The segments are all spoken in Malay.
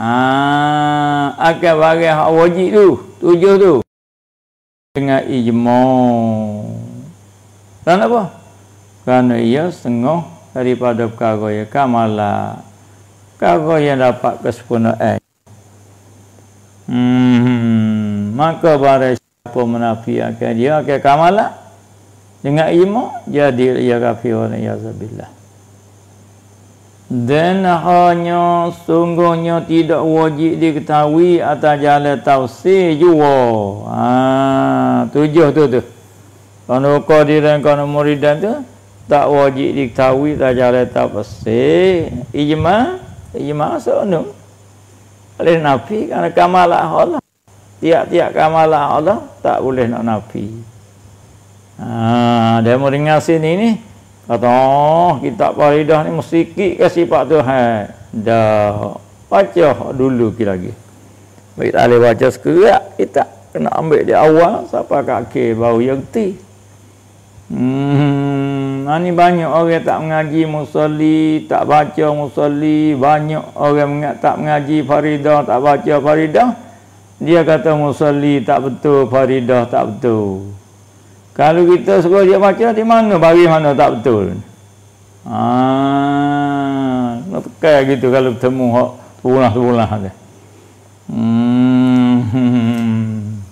Ah, akan barang hak wajib tu, tujuh tu. Dengan ijma. Dan apa? Kerana ia setengah daripada perkara yang kamalah. Perkara yang dapat kesempurnaan. Hmm, maka barang siapa menafikan dia akan kamalah dengan ijma jadi ia kafir wa yazabillah dan hanya sungguhnya tidak wajib diketahui atas jalan tafsir jua. Ha, tujuh tu tu. Kalau qadiran kalau muridan tu tak wajib diketahui atas jalan tafsir. Ijma, ijma seonok. Oleh nafi kerana kamalah Allah. Tiap-tiap kamalah Allah tak boleh nak nafi. Ha, dia mau dengar sini ni. Kata, oh, kitab Faridah ni mesti kik ke sifat Tuhan. Dah. Baca dulu kita lagi. Baik tak boleh baca sekerak. Kita kena ambil di awal sampai kaki baru yang ti. Hmm, ini banyak orang tak mengaji musalli, tak baca musalli, banyak orang tak mengaji faridah, tak baca faridah. Dia kata musalli tak betul, faridah tak betul. Kalau kita suruh dia baca di mana bagi mana tak betul. Ah, nak pakai gitu kalau bertemu hak tulah-tulah dia. Hmm.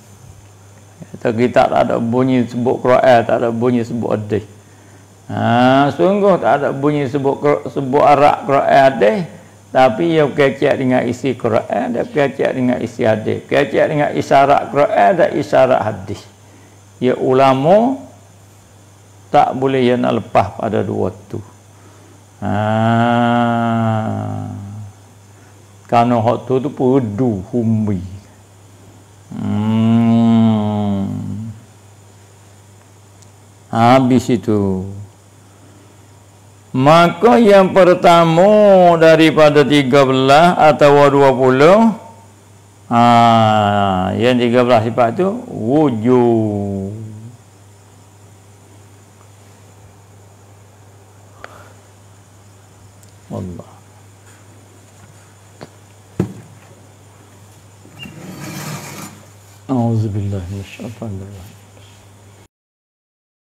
Kita, kita tak ada bunyi sebut Quran, tak ada bunyi sebut hadis. Ha, sungguh tak ada bunyi sebut sebut arak Quran hadis, tapi ia kecek dengan isi Quran dan kecek dengan isi hadis. Kecek dengan isyarat Quran dan isyarat hadis ya ulama tak boleh yang nak lepas pada dua tu ha. kerana hak tu tu perdu humbi hmm. habis itu maka yang pertama daripada 13 atau 20 Ha, yang 13 sifat tu wujud. Allah. Auzubillahi minasyaitanir rajim.